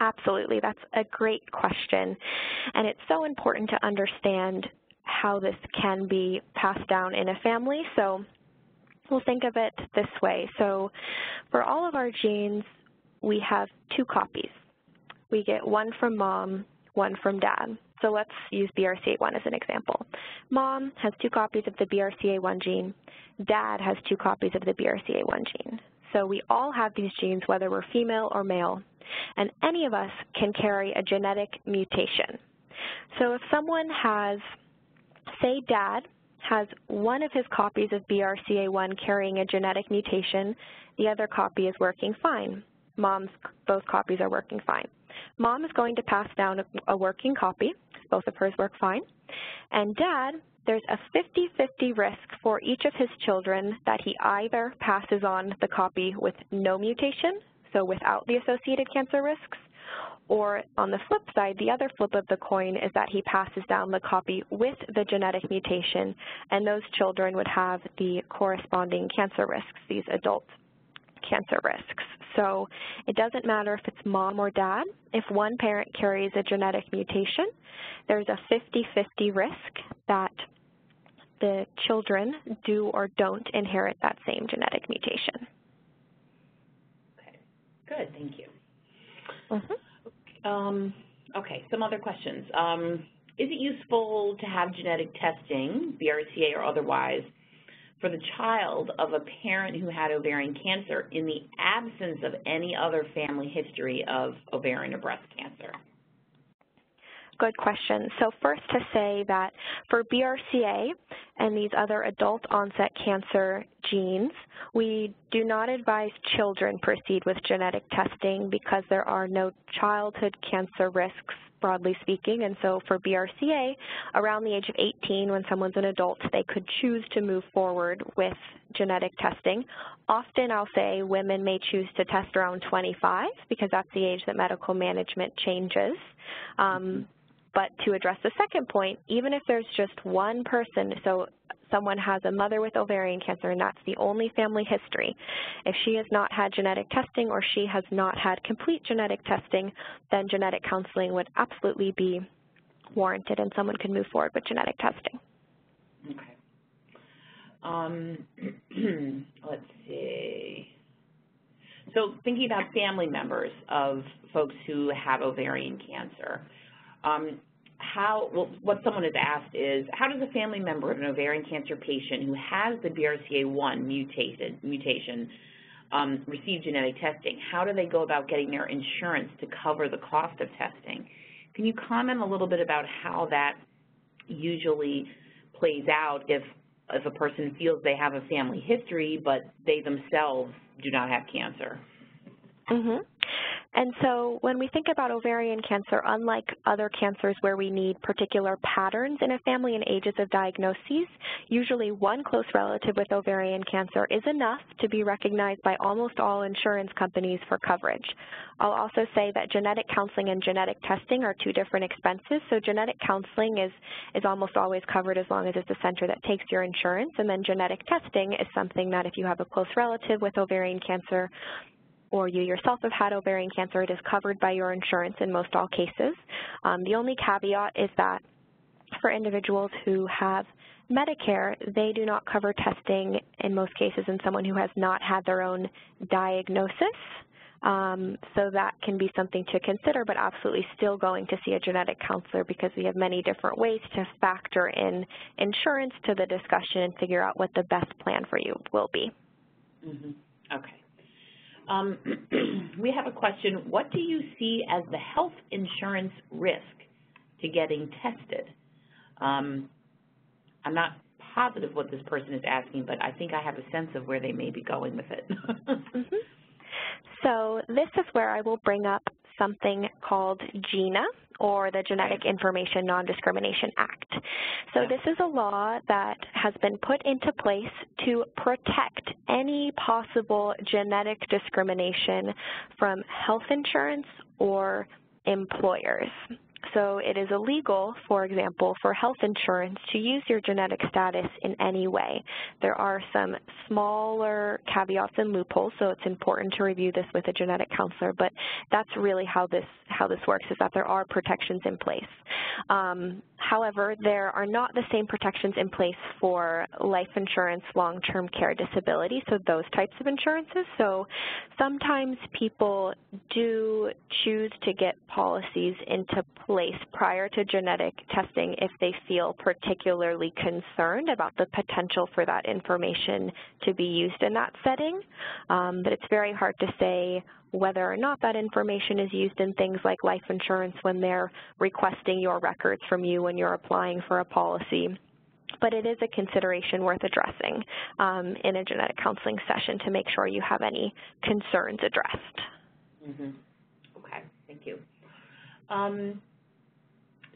Absolutely, that's a great question. And it's so important to understand how this can be passed down in a family. So we'll think of it this way. So for all of our genes, we have two copies. We get one from mom, one from dad. So let's use BRCA1 as an example. Mom has two copies of the BRCA1 gene. Dad has two copies of the BRCA1 gene. So we all have these genes, whether we're female or male, and any of us can carry a genetic mutation. So if someone has, say dad has one of his copies of BRCA1 carrying a genetic mutation, the other copy is working fine. Mom's, both copies are working fine. Mom is going to pass down a, a working copy, both of hers work fine. And dad, there's a 50-50 risk for each of his children that he either passes on the copy with no mutation, so without the associated cancer risks, or on the flip side, the other flip of the coin is that he passes down the copy with the genetic mutation, and those children would have the corresponding cancer risks, these adult cancer risks. So it doesn't matter if it's mom or dad. If one parent carries a genetic mutation, there's a 50-50 risk that the children do or don't inherit that same genetic mutation. Okay, good, thank you. Mm -hmm. Um, okay, some other questions. Um, is it useful to have genetic testing, BRCA or otherwise, for the child of a parent who had ovarian cancer in the absence of any other family history of ovarian or breast cancer? Good question. So first to say that for BRCA and these other adult onset cancer genes, we do not advise children proceed with genetic testing because there are no childhood cancer risks broadly speaking. And so for BRCA, around the age of 18, when someone's an adult, they could choose to move forward with genetic testing. Often I'll say women may choose to test around 25 because that's the age that medical management changes. Um, but to address the second point, even if there's just one person, so someone has a mother with ovarian cancer and that's the only family history, if she has not had genetic testing or she has not had complete genetic testing, then genetic counseling would absolutely be warranted and someone could move forward with genetic testing. Okay. Um, (clears throat) let's see. So thinking about family members of folks who have ovarian cancer, um, how, well, what someone has asked is, how does a family member of an ovarian cancer patient who has the BRCA1 mutated, mutation um, receive genetic testing? How do they go about getting their insurance to cover the cost of testing? Can you comment a little bit about how that usually plays out if, if a person feels they have a family history, but they themselves do not have cancer? Mm -hmm. And so when we think about ovarian cancer, unlike other cancers where we need particular patterns in a family and ages of diagnoses, usually one close relative with ovarian cancer is enough to be recognized by almost all insurance companies for coverage. I'll also say that genetic counseling and genetic testing are two different expenses. So genetic counseling is, is almost always covered as long as it's a center that takes your insurance. And then genetic testing is something that if you have a close relative with ovarian cancer, or you yourself have had ovarian cancer, it is covered by your insurance in most all cases. Um, the only caveat is that for individuals who have Medicare, they do not cover testing in most cases in someone who has not had their own diagnosis. Um, so that can be something to consider, but absolutely still going to see a genetic counselor because we have many different ways to factor in insurance to the discussion and figure out what the best plan for you will be. Mm -hmm. Okay. Um, (clears throat) we have a question. What do you see as the health insurance risk to getting tested? Um, I'm not positive what this person is asking, but I think I have a sense of where they may be going with it. (laughs) mm -hmm. So this is where I will bring up something called GINA, or the Genetic Information Non-Discrimination Act. So this is a law that has been put into place to protect any possible genetic discrimination from health insurance or employers. So it is illegal, for example, for health insurance to use your genetic status in any way. There are some smaller caveats and loopholes, so it's important to review this with a genetic counselor, but that's really how this, how this works, is that there are protections in place. Um, however, there are not the same protections in place for life insurance, long-term care disability, so those types of insurances. So sometimes people do choose to get policies into place prior to genetic testing if they feel particularly concerned about the potential for that information to be used in that setting. Um, but it's very hard to say whether or not that information is used in things like life insurance when they're requesting your records from you when you're applying for a policy but it is a consideration worth addressing um, in a genetic counseling session to make sure you have any concerns addressed. Mm -hmm. Okay, thank you. Um,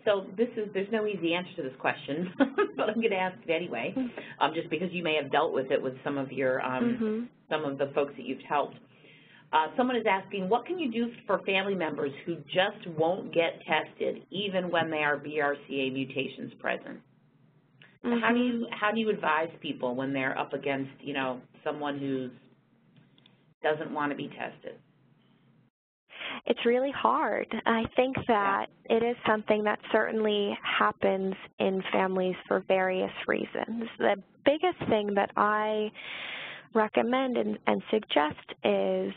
so this is, there's no easy answer to this question, (laughs) but I'm going to ask it anyway, um, just because you may have dealt with it with some of your, um, mm -hmm. some of the folks that you've helped. Uh, someone is asking, what can you do for family members who just won't get tested, even when they are BRCA mutations present? Mm -hmm. How do you how do you advise people when they're up against, you know, someone who doesn't want to be tested? It's really hard. I think that it is something that certainly happens in families for various reasons. The biggest thing that I recommend and, and suggest is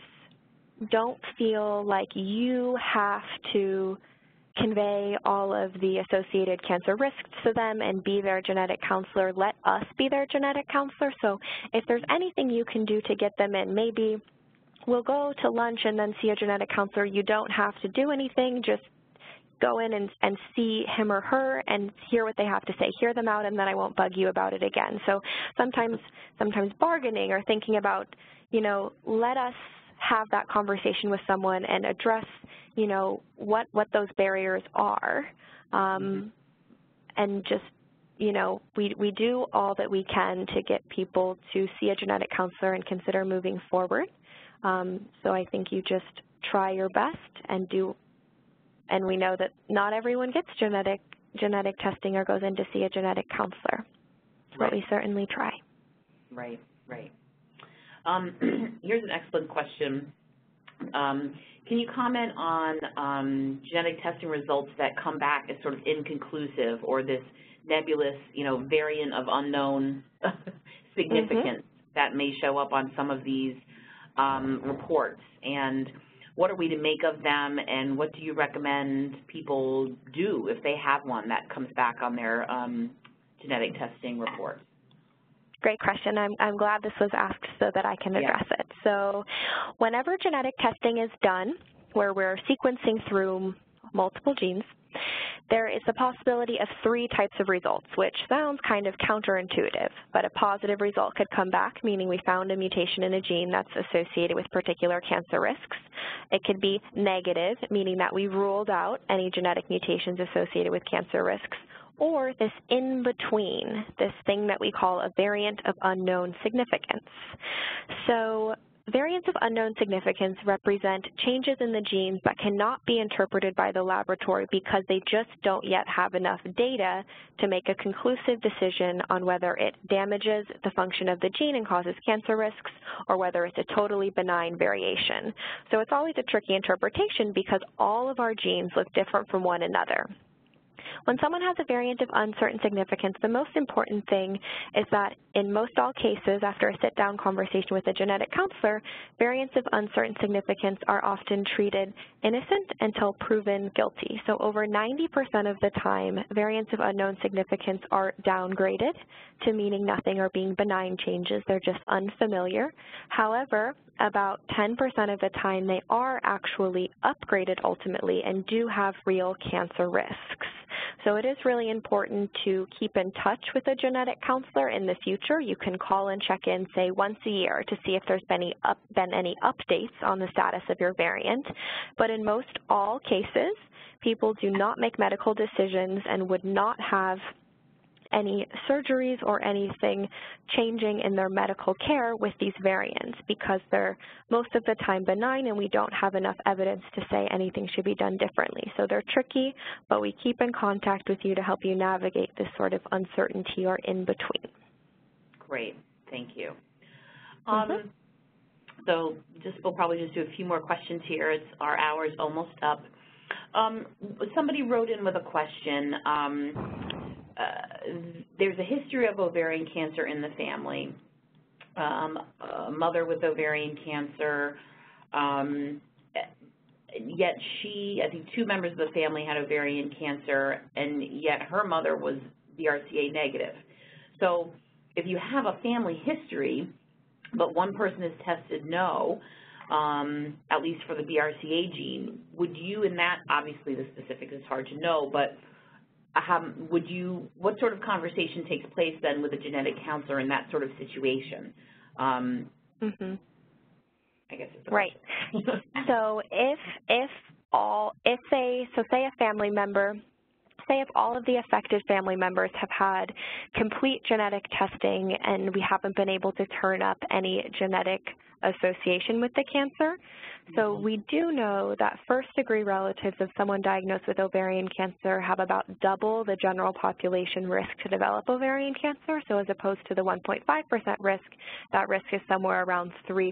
don't feel like you have to convey all of the associated cancer risks to them and be their genetic counselor, let us be their genetic counselor. So if there's anything you can do to get them in, maybe we'll go to lunch and then see a genetic counselor. You don't have to do anything, just go in and, and see him or her and hear what they have to say, hear them out, and then I won't bug you about it again. So sometimes, sometimes bargaining or thinking about, you know, let us have that conversation with someone and address, you know, what, what those barriers are. Um, and just, you know, we, we do all that we can to get people to see a genetic counselor and consider moving forward. Um, so I think you just try your best and do, and we know that not everyone gets genetic genetic testing or goes in to see a genetic counselor, right. but we certainly try. Right, right. Um, (clears throat) here's an excellent question. Um, can you comment on um, genetic testing results that come back as sort of inconclusive or this nebulous, you know, variant of unknown (laughs) significance mm -hmm. that may show up on some of these um, reports? And what are we to make of them, and what do you recommend people do if they have one that comes back on their um, genetic testing report? Great question. I'm, I'm glad this was asked so that I can address yeah. it. So whenever genetic testing is done, where we're sequencing through multiple genes, there is the possibility of three types of results, which sounds kind of counterintuitive, but a positive result could come back, meaning we found a mutation in a gene that's associated with particular cancer risks. It could be negative, meaning that we ruled out any genetic mutations associated with cancer risks, or this in-between, this thing that we call a variant of unknown significance. So variants of unknown significance represent changes in the genes that cannot be interpreted by the laboratory because they just don't yet have enough data to make a conclusive decision on whether it damages the function of the gene and causes cancer risks or whether it's a totally benign variation. So it's always a tricky interpretation because all of our genes look different from one another. When someone has a variant of uncertain significance, the most important thing is that in most all cases, after a sit-down conversation with a genetic counselor, variants of uncertain significance are often treated innocent until proven guilty. So over 90% of the time, variants of unknown significance are downgraded to meaning nothing or being benign changes. They're just unfamiliar. However, about 10% of the time they are actually upgraded ultimately and do have real cancer risks. So it is really important to keep in touch with a genetic counselor in the future. You can call and check in, say, once a year to see if there's been any, up, been any updates on the status of your variant. But in most all cases, people do not make medical decisions and would not have any surgeries or anything changing in their medical care with these variants because they're most of the time benign and we don't have enough evidence to say anything should be done differently. So they're tricky, but we keep in contact with you to help you navigate this sort of uncertainty or in-between. Great. Thank you. Um, mm -hmm. So just we'll probably just do a few more questions here. It's our hour's almost up. Um, somebody wrote in with a question. Um, there's a history of ovarian cancer in the family. Um, a mother with ovarian cancer, um, yet she, I think two members of the family had ovarian cancer, and yet her mother was BRCA negative. So if you have a family history, but one person is tested no, um, at least for the BRCA gene, would you, in that, obviously the specifics is hard to know, but um, would you, what sort of conversation takes place then with a genetic counselor in that sort of situation? Um, mm-hmm. I guess it's right. so if if all if they so say a family member say if all of the affected family members have had complete genetic testing and we haven't been able to turn up any genetic association with the cancer, so we do know that first-degree relatives of someone diagnosed with ovarian cancer have about double the general population risk to develop ovarian cancer. So as opposed to the 1.5% risk, that risk is somewhere around 3%.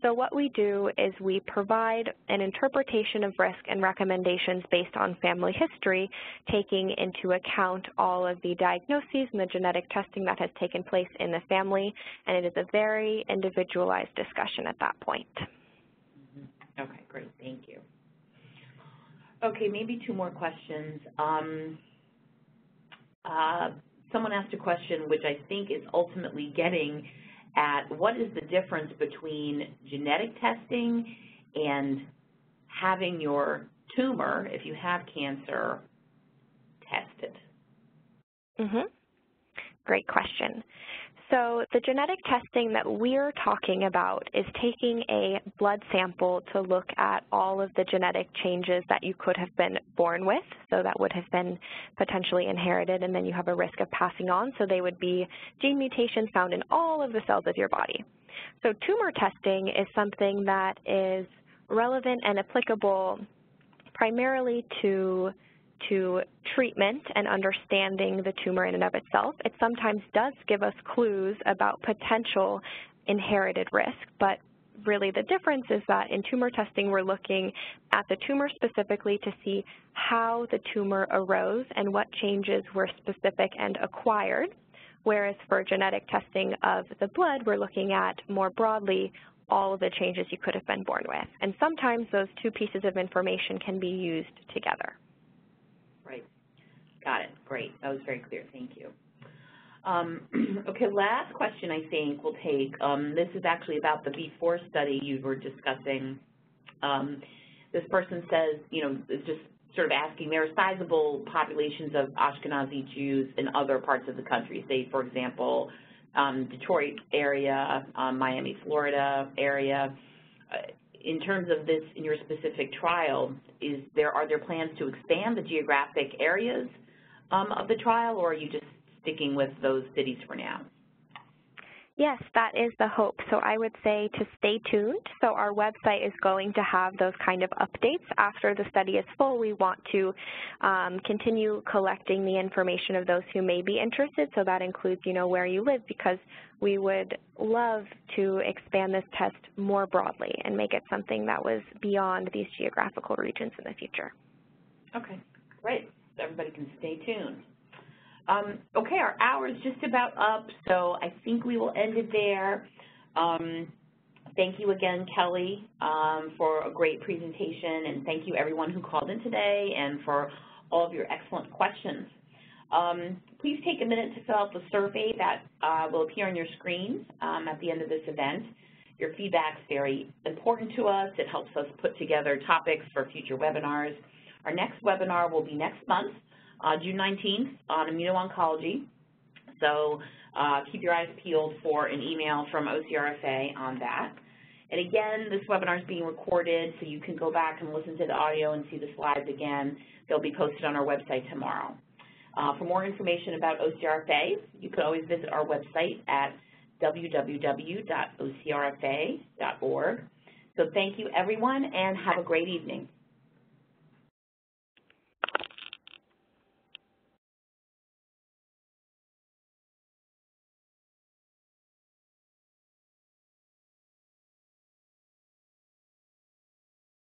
So what we do is we provide an interpretation of risk and recommendations based on family history, taking into account all of the diagnoses and the genetic testing that has taken place in the family, and it is a very individualized discussion at that point. Thank you. Okay, maybe two more questions. Um, uh, someone asked a question which I think is ultimately getting at what is the difference between genetic testing and having your tumor, if you have cancer, tested? Mm-hmm. Great question. So the genetic testing that we're talking about is taking a blood sample to look at all of the genetic changes that you could have been born with, so that would have been potentially inherited, and then you have a risk of passing on. So they would be gene mutations found in all of the cells of your body. So tumor testing is something that is relevant and applicable primarily to to treatment and understanding the tumor in and of itself. It sometimes does give us clues about potential inherited risk, but really the difference is that in tumor testing we're looking at the tumor specifically to see how the tumor arose and what changes were specific and acquired, whereas for genetic testing of the blood we're looking at more broadly all of the changes you could have been born with. And sometimes those two pieces of information can be used together. Got it. Great. That was very clear. Thank you. Um, (clears throat) okay, last question I think we'll take. Um, this is actually about the BFOR study you were discussing. Um, this person says, you know, just sort of asking, there are sizable populations of Ashkenazi Jews in other parts of the country, say, for example, um, Detroit area, um, Miami, Florida area. Uh, in terms of this, in your specific trial, is there are there plans to expand the geographic areas um, of the trial, or are you just sticking with those cities for now? Yes, that is the hope. So I would say to stay tuned. So our website is going to have those kind of updates. After the study is full, we want to um, continue collecting the information of those who may be interested. So that includes, you know, where you live because we would love to expand this test more broadly and make it something that was beyond these geographical regions in the future. Okay, great. Everybody can stay tuned. Um, okay, our hour is just about up, so I think we will end it there. Um, thank you again, Kelly, um, for a great presentation, and thank you everyone who called in today and for all of your excellent questions. Um, please take a minute to fill out the survey that uh, will appear on your screen um, at the end of this event. Your feedback is very important to us. It helps us put together topics for future webinars. Our next webinar will be next month, uh, June 19th on immuno-oncology. So uh, keep your eyes peeled for an email from OCRFA on that. And again, this webinar is being recorded, so you can go back and listen to the audio and see the slides again. They'll be posted on our website tomorrow. Uh, for more information about OCRFA, you can always visit our website at www.ocrfa.org. So thank you, everyone, and have a great evening.